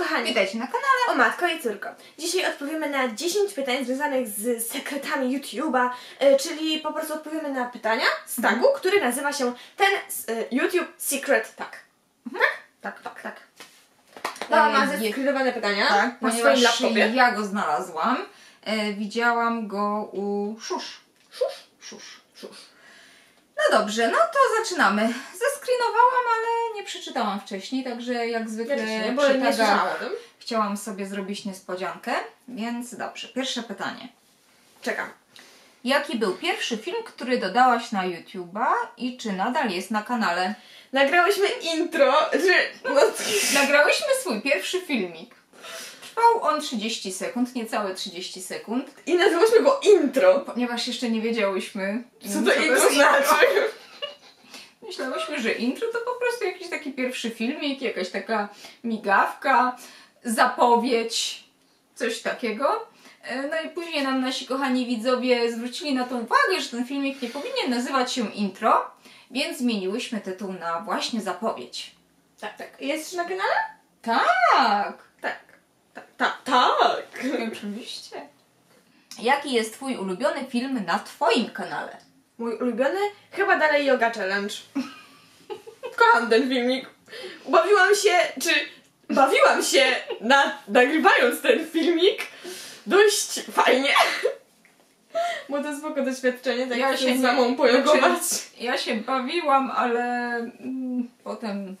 kochani! Witajcie na kanale. O matko i córko. Dzisiaj odpowiemy na 10 pytań związanych z sekretami YouTube'a, e, czyli po prostu odpowiemy na pytania z tagu, który nazywa się ten e, YouTube Secret Tag. Tak, tak, tak. Mama ma E, zeskrytowane pytania Tak, na swoim laptopie. ja go znalazłam. E, widziałam go u Szusz. Szusz? Szusz. Cóż. No dobrze, no to zaczynamy. Zeskrinowałam, nie przeczytałam wcześniej, także jak zwykle Ja nie, nie chciałam sobie zrobić niespodziankę, więc dobrze. Pierwsze pytanie. Czekam. Jaki był pierwszy film, który dodałaś na YouTube'a i czy nadal jest na kanale? Nagrałyśmy intro, że... No, Nagrałyśmy swój pierwszy filmik. Trwał on 30 sekund, niecałe 30 sekund, I nazwałyśmy go intro. ponieważ jeszcze nie wiedziałyśmy, Co to intro jest znaczy? Myślałyśmy, że intro to po prostu jakiś taki pierwszy filmik, jakaś taka migawka, zapowiedź, coś takiego. E, No i później nam nasi kochani widzowie zwrócili na to uwagę, że ten filmik nie powinien nazywać się intro, więc zmieniłyśmy tytuł na właśnie zapowiedź. Tak, tak. Jest na kanale? Tak! Tak. Tak, tak. tak. Oczywiście. Jaki jest Twój ulubiony film na Twoim kanale? Mój ulubiony? Chyba dalej Yoga Challenge. Kocham ten filmik. Bawiłam się, czy bawiłam się na, nagrywając ten filmik dość fajnie. Bo to spoko doświadczenie, tak Ja się się z nie- mamą pojogować. Znaczy, Ja się bawiłam, ale mm, potem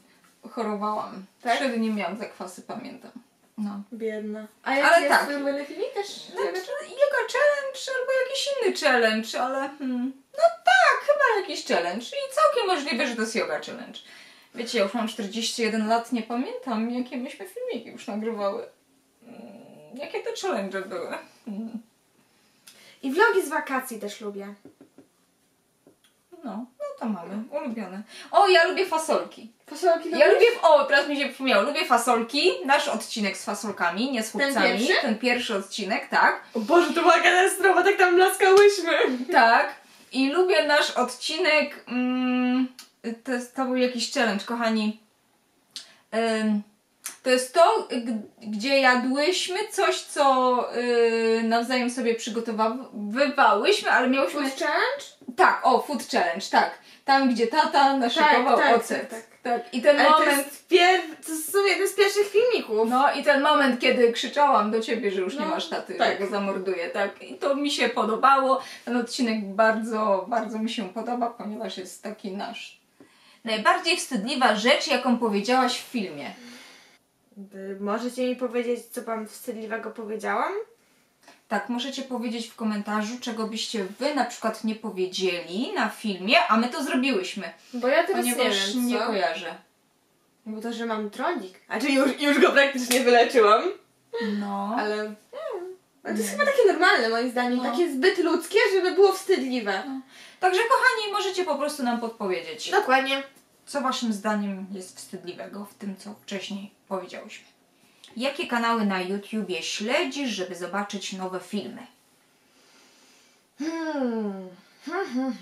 chorowałam. Tak? Trzy dni miałam zakwasy, pamiętam. No. Biedna. A Ale jaki jest tak. ulubiony filmik też? Znaczy, yoga challenge albo jakiś inny challenge, ale hmm, no jakiś challenge i całkiem możliwe, że to jest yoga challenge. Wiecie, ja już mam 41 lat, nie pamiętam jakie myśmy filmiki już nagrywały. Mm, Jakie to challenge były? Mm, I vlogi z wakacji też lubię. No, no to mamy, ulubione. O, ja lubię fasolki. Fasolki Ja lubię, o, teraz mi się przypomniało, lubię fasolki, nasz odcinek z fasolkami, nie z Ten chłopcami. pierwszy? Ten pierwszy odcinek, tak. O Boże, to była katastrofa, tak tam laskałyśmy. Tak. I lubię nasz odcinek. Mm, to, to był jakiś challenge, kochani. Ym, to jest to, gdzie jadłyśmy coś, co y, nawzajem sobie przygotowywałyśmy, ale miałyśmy. Food challenge? Tak, o, food challenge, tak. Tam, gdzie tata naszykował tak, ocet. tak, tak. I ten Ale to moment. jest pier... to są jedne z pierwszych filmików. No i ten moment, kiedy krzyczałam do ciebie, że już nie No, masz taty, tak. że go zamorduję, tak? I to mi się podobało. Ten odcinek bardzo, bardzo mi się podoba, ponieważ jest taki nasz. Najbardziej wstydliwa rzecz, jaką powiedziałaś w filmie. Wy Możecie mi powiedzieć, co wam wstydliwego powiedziałam? Tak, możecie powiedzieć w komentarzu, czego byście wy na przykład nie powiedzieli na filmie, a my to zrobiłyśmy. Bo ja teraz Ponieważ nie nie, wiem, co? kojarzę. Bo to, że mam tronik. A czy już, już go praktycznie wyleczyłam. No. Ale... Nie. Ale to jest Nie. chyba takie normalne moim zdaniem. No. Takie zbyt ludzkie, żeby było wstydliwe. Także kochani, możecie po prostu nam podpowiedzieć. Dokładnie. Co waszym zdaniem jest wstydliwego w tym, co wcześniej powiedziałyśmy? Jakie kanały na YouTubie śledzisz, żeby zobaczyć nowe filmy? Hmm. Hmm, hmm,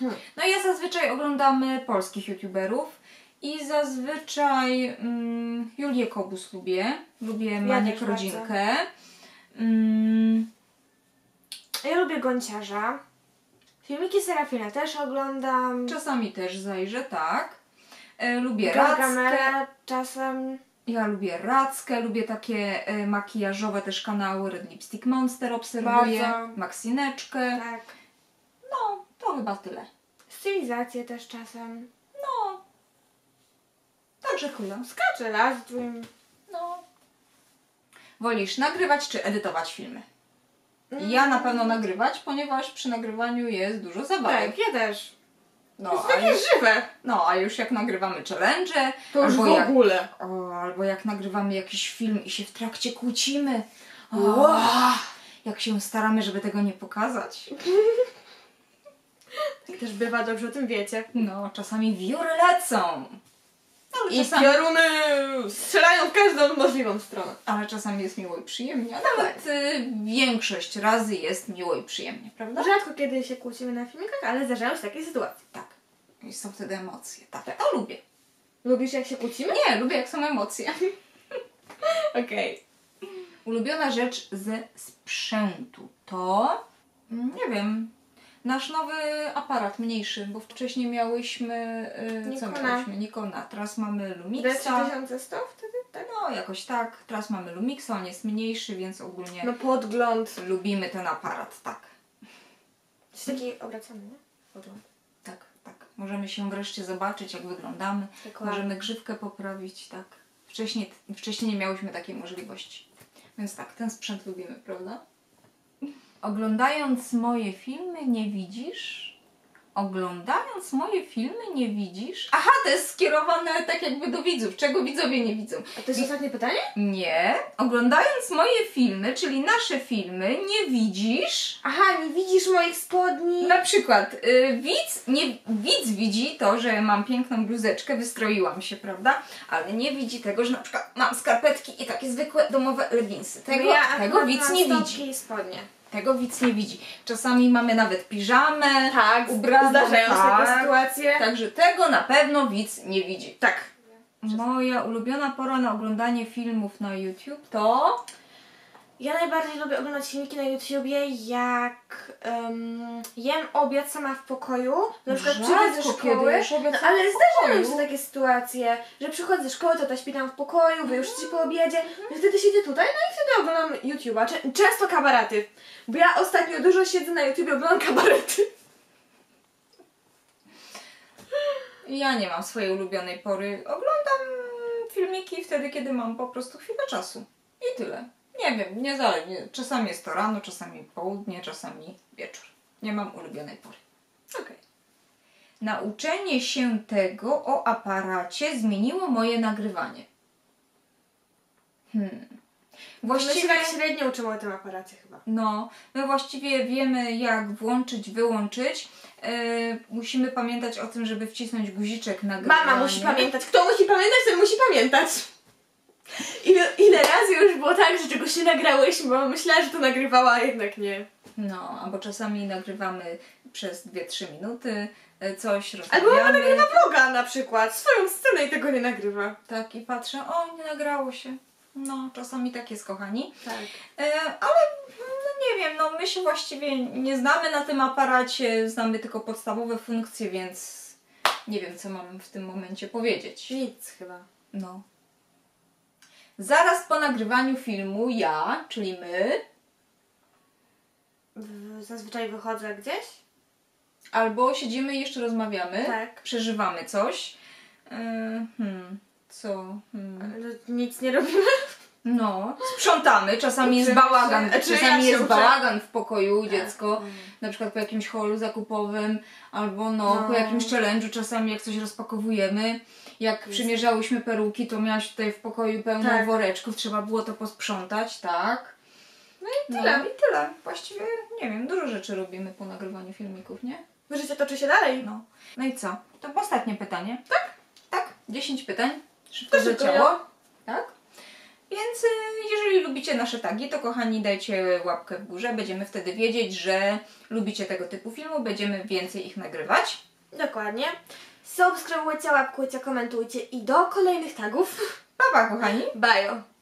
hmm. No ja zazwyczaj oglądamy polskich YouTuberów i zazwyczaj mm, Julię Kobus lubię. Lubię Maniek też Rodzinkę. Mm, Ja lubię Gąciarza. Filmiki Serafina też oglądam. czasami też zajrzę, tak. E, lubię Rackę. Gargamela czasem. Ja lubię Rackę, lubię takie e, makijażowe też kanały. Red Lipstick Monster obserwuję. Bardzo. Maksineczkę. Tak. No, to chyba tyle. Stylizację też czasem. No. Także chyba. Skacze las Dream. No. Wolisz nagrywać czy edytować filmy? Ja na pewno nagrywać, ponieważ przy nagrywaniu jest dużo zabawek. Tak, ja też. No, To jest takie już, żywe. no, a już jak nagrywamy challenge, To już albo w jak, ogóle. o, albo jak nagrywamy jakiś film i się w trakcie kłócimy. O, Wow. Jak się staramy, żeby tego nie pokazać. Tak też bywa, dobrze o tym wiecie. No, czasami wióry lecą. Ale I czasami, pioruny strzelają w każdą możliwą stronę. ale czasami jest miło i przyjemnie. A nawet y, większość razy jest miło i przyjemnie, prawda? Rzadko kiedy się kłócimy na filmikach, ale zdarzają się takie sytuacje. Tak. I są wtedy emocje. Tak, to lubię. Lubisz jak się kłócimy? Nie, lubię jak są emocje. Okej. Ulubiona rzecz ze sprzętu to, mm, nie wiem, nasz nowy aparat mniejszy, bo wcześniej miałyśmy, yy, co Nikona. miałyśmy? Nikona, teraz mamy Lumixa. D3100 wtedy, tak? No jakoś tak, teraz mamy Lumixa, on jest mniejszy, więc ogólnie No podgląd. lubimy ten aparat, tak. Jest taki obracany, nie? Podgląd. Tak, tak. Możemy się wreszcie zobaczyć, jak wyglądamy. Dokładnie. Możemy grzywkę poprawić, tak. Wcześniej, wcześniej nie miałyśmy takiej możliwości. Więc tak, ten sprzęt lubimy, prawda? Oglądając moje filmy nie widzisz? Oglądając moje filmy nie widzisz? Aha, to jest skierowane tak jakby do widzów. Czego widzowie nie widzą? A to jest ostatnie pytanie? Nie. Oglądając moje filmy, czyli nasze filmy, nie widzisz? Aha, nie widzisz moich spodni. Na przykład y, widz, nie, widz widzi to, że mam piękną bluzeczkę, wystroiłam się, prawda? Ale nie widzi tego, że na przykład mam skarpetki i takie zwykłe domowe leginsy. Tego, No ja tego widz nie widzi. i spodnie. Tego widz nie widzi. Czasami mamy nawet piżamę, Tak, ubraną, zdarzają się tak. takie sytuacje. Także tego na pewno widz nie widzi. Tak. Moja ulubiona pora na oglądanie filmów na YouTube to... Ja najbardziej lubię oglądać filmiki na YouTubie, jak um, jem obiad sama w pokoju, na przykład Rzadko przychodzę ze szkoły, no, ale zdarzają się takie sytuacje, że przychodzę ze szkoły, to ta śpi tam w pokoju, wy już ci po obiedzie, i wtedy siedzę tutaj, no i wtedy oglądam YouTube'a, Czę- często kabarety, bo ja ostatnio dużo siedzę na YouTubie, oglądam kabarety. Ja nie mam swojej ulubionej pory. Oglądam filmiki wtedy, kiedy mam po prostu chwilę czasu. I tyle. Nie wiem, nie zależy. Czasami jest to rano, czasami południe, czasami wieczór. Nie mam ulubionej pory. Okej. Nauczenie się tego o aparacie zmieniło moje nagrywanie. Hmm. My się Właściwie, tak średnio uczymy o tym aparacie chyba. no, my właściwie wiemy jak włączyć, wyłączyć. Yy, musimy pamiętać o tym, żeby wcisnąć guziczek nagrywania. Mama musi pamiętać. Kto musi pamiętać, ten musi pamiętać. Ile, ile razy już było tak, że czegoś nie nagrałyśmy, bo myślała, że to nagrywała, a jednak nie. No, albo czasami nagrywamy przez 2-3 minuty e, coś, Albo mama rozmawiamy. nagrywa vloga na przykład, swoją scenę i tego nie nagrywa. Tak, i patrzę, o, nie nagrało się. No, czasami tak jest, kochani. Tak. E, ale, no nie wiem, no my się właściwie nie znamy na tym aparacie, znamy tylko podstawowe funkcje, więc nie wiem, co mam w tym momencie powiedzieć. Nic chyba. No. Zaraz po nagrywaniu filmu ja, czyli my, W- Zazwyczaj wychodzę gdzieś. albo siedzimy i jeszcze rozmawiamy, Tak. przeżywamy coś. E, hmm, co? Hmm. Ale Nic nie robimy. No, sprzątamy, czasami jest bałagan, czasami jest bałagan w pokoju dziecko, Mm. na przykład po jakimś holu zakupowym, albo no, No. po jakimś challenge'u czasami jak coś rozpakowujemy. Jak Jest. przymierzałyśmy peruki, to miałaś tutaj w pokoju pełno Tak. woreczków, trzeba było to posprzątać, tak? No i No tyle. i tyle. Właściwie, nie wiem, dużo rzeczy robimy po nagrywaniu filmików, nie? Życie toczy się dalej. No. No i co? To ostatnie pytanie. Tak? Tak. 10 pytań. Szybko To leciało. ja. Tak? Lubicie nasze tagi, to kochani dajcie łapkę w górze. Będziemy wtedy wiedzieć, że lubicie tego typu filmu. Będziemy więcej ich nagrywać. Dokładnie. Subskrybujcie, łapkujcie, komentujcie i do kolejnych tagów. Pa, pa kochani! Bajo.